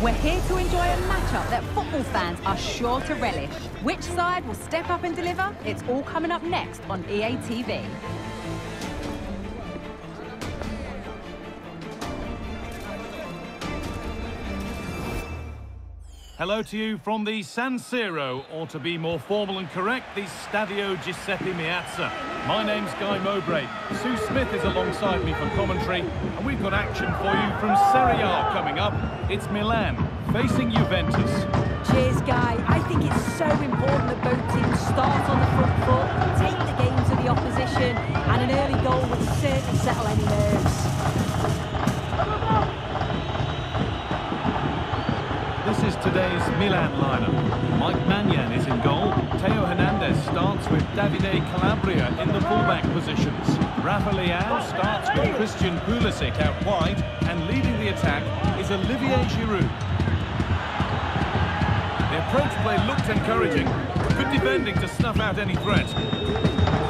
We're here to enjoy a matchup that football fans are sure to relish. Which side will step up and deliver? It's all coming up next on EA TV. Hello to you from the San Siro, or to be more formal and correct, the Stadio Giuseppe Meazza. My name's Guy Mowbray. Sue Smith is alongside me for commentary, and we've got action for you from Serie A coming up. It's Milan facing Juventus. Cheers, Guy. I think it's so important that both teams start on the front foot, take the game to the opposition, and an early goal would certainly settle any nerves. This is today's Milan lineup. Mike Maignan with Davide Calabria in the fullback positions. Rafa Leao starts with Christian Pulisic out wide, and leading the attack is Olivier Giroud. The approach play looked encouraging. Good defending to snuff out any threat.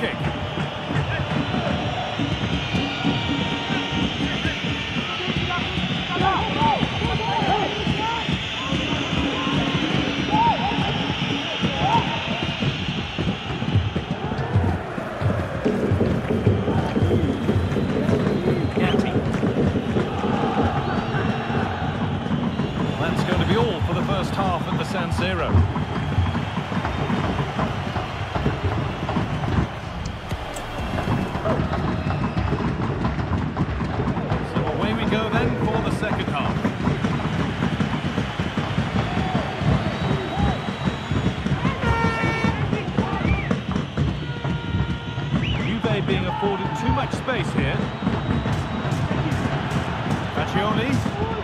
kick. That's going to be all for the first half at the San Siro. much space here. Fagioli.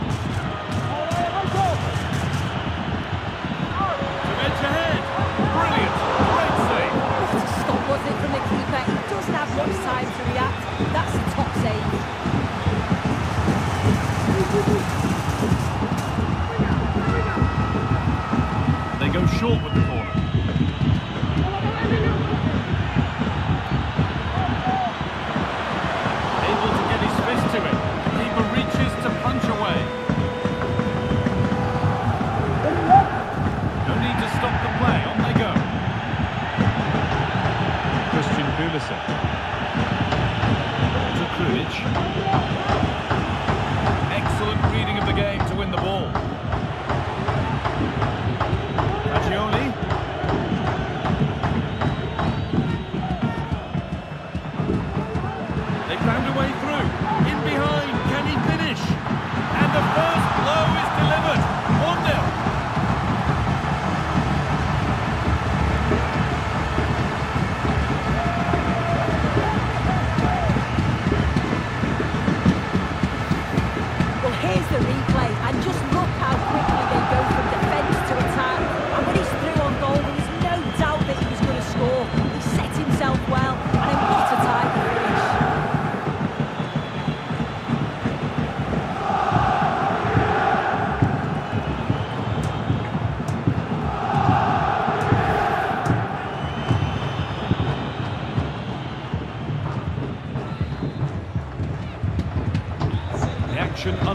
To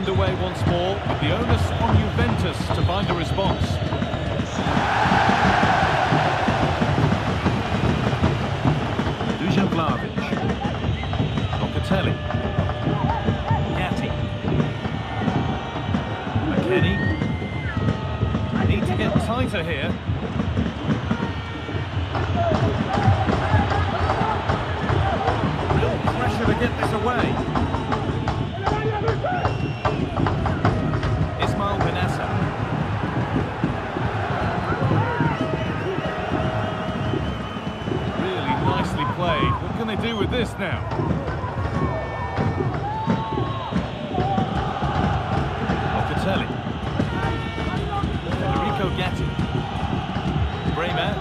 underway once more, with the onus on Juventus to find a response. Now? Locatelli. Federico Gatti. Bremer.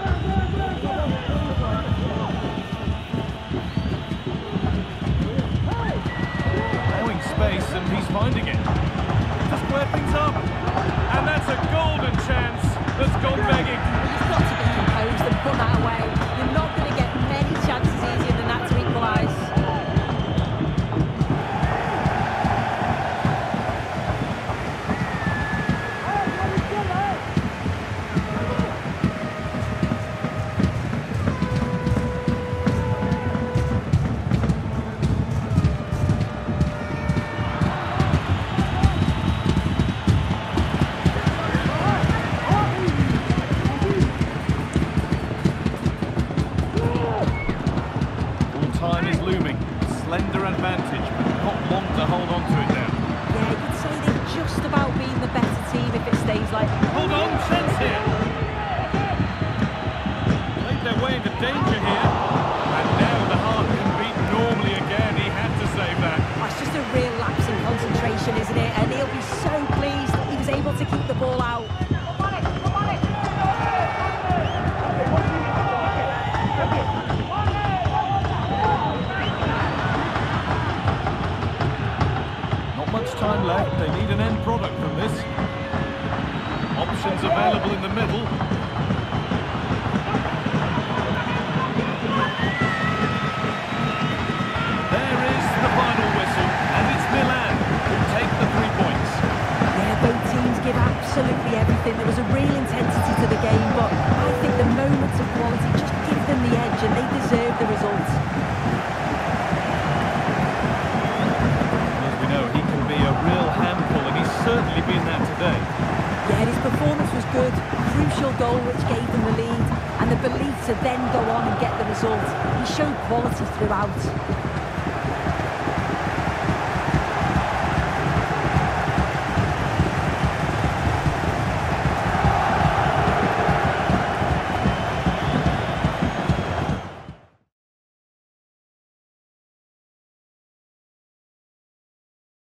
Allowing space and he's finding it. Long to hold on to it now. Yeah, you'd say they're just about being the better team if it stays like Hold on, chance here. Played their way into danger here. And now the heart can beat normally again. He had to save that. That's just a real lapse in concentration, isn't it? And he'll be so pleased that he was able to keep the ball out. Left. They need an end product from this. Options available in the middle. There is the final whistle, and it's Milan who take the three points. Yeah, both teams give absolutely everything. There was a real intensity to the game, but I think the moments of quality just give them the edge and they deserve the result. Today. Yeah, his performance was good. Crucial goal which gave them the lead and the belief to then go on and get the result. He showed quality throughout.